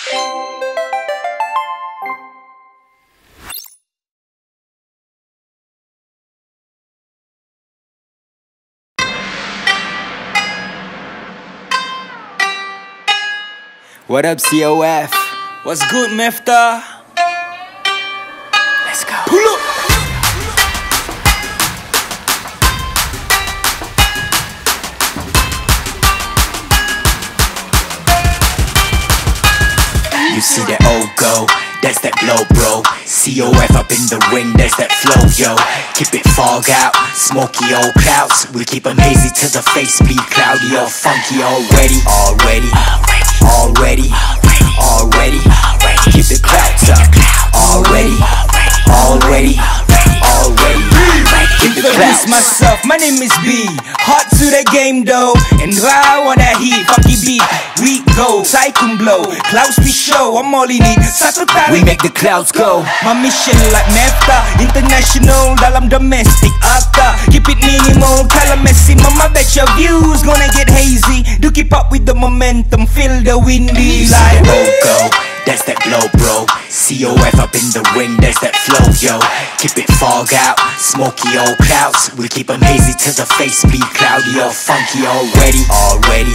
What up, COF? What's good, Mefta? You see that old go, that's that blow, bro. COF up in the ring, that's that flow, yo. Keep it fog out, smoky old clouds. We keep 'em hazy till the face be CloudyOFunky already, already, already, already. Keep the clouds up, already, already, already. Keep the clouds. myself, my name is B. Hot to the game though, and I want that heat, funky beat. Go, cyclone blow, clouds we show. I'm all in it. Satu We make the clouds go. My mission like Mefta International dalam domestic Akta Keep it minimal Kalau messy. I bet your views gonna get hazy Do keep up with the momentum Feel the windy like that go, that's that blow, bro. COF up in the ring, that's that flow, yo. Keep it fog out, smoky old clouds. We keep 'em hazy till the face be CloudyOFunky already, already,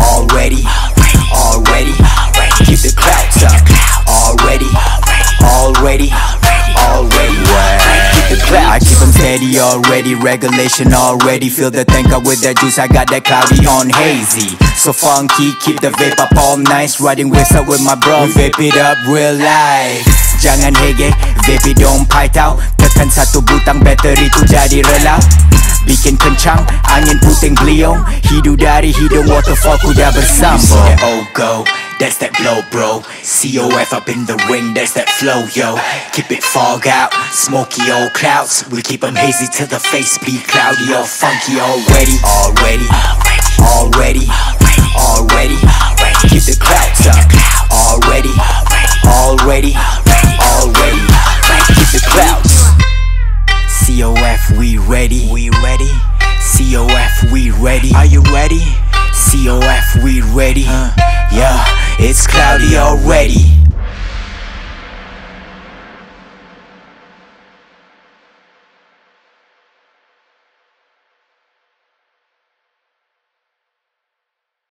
already, already. Keep the clouds up, already, already, already. Keep the clouds. I keep 'em steady already, regulation already. Feel the tank up with that juice, I got that cloudy on hazy. So funky, keep the vape up all nice. Riding waves up with my bro, vape it up real life. Jangan hege, vape it don't pipe out. Tekan satu butang bateri tu jadi relap. Bikin kencang, angin puting beliung. Hidu dari hidung waterfall ku dah bersambung You see that old oh, go, that's that blow bro. COF up in the ring, that's that flow yo. Keep it fog out, smoky old clouds. We keep 'em hazy till the face be CloudyOFunky. Already Already, already, already. Keep the clouds up, already, already, already we ready. We ready. COF, we ready. Are you ready? COF, we ready. yeah, it's cloudy already.